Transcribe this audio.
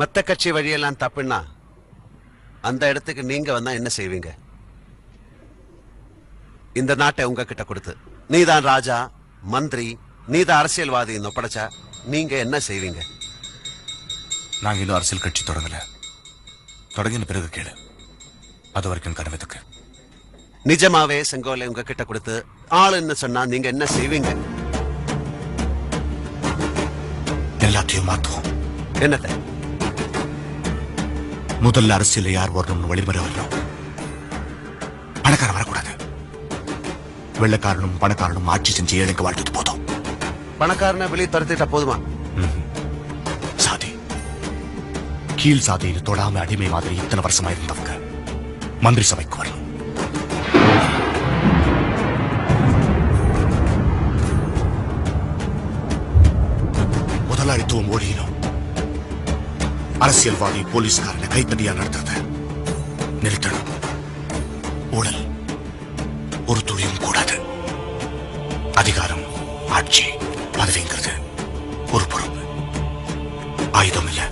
மத்த கட்சி வழியெல்லாம் தப்புன்னா அந்த இடத்துக்கு நீங்க வந்தா என்ன செய்வீங்க? இந்த நாட்டை உங்ககிட்ட கொடுத்து. நீதான் ராஜா மந்திரி நீதான் அரசியல்வாதி ஒப்படைச்சா நீங்க என்ன செய்வீங்க? நாங்க இன்னும் அரசியல் கட்சி தொடங்கல. தொடங்கின பிறகு கேளு. அது வரைக்கும் கனவத்துக்கு நிஜமாவே செங்கோலை உங்ககிட்ட கொடுத்து ஆளுன்னு சொன்னா நீங்க என்ன செய்வீங்க? எல்லாத்தையும் மாத்துவோம். என்னத்தை? முதல்ல அரசியல் யார் வரணும்னு வழிமுறை வரணும் பணக்காரன் வரக்கூடாது. வெள்ளக்காரனும் பணக்காரனும் ஆட்சி செஞ்சு ஏழைங்க வாழ்ந்தது போதும். பணக்காரனை வெளியே துரத்திட்டா போதுமா? சாதி. கீழ் சாதியில் தொடாம அடிமை மாதிரி இத்தனை வருஷமா இருந்தவங்க. மந்திரி சபைக்கு வரணும். முதலாளித்துவம் ஒழியணும் அரசியல்வாதி போலீஸ்காரனை கைத்தடியா நடத்துறத? நிறுத்தணும். ஊழல் ஒரு துளியும் கூடாது. அதிகாரம் ஆட்சி பதவிங்கிறது ஒரு பொறுப்பு. ஆயுதம் இல்ல.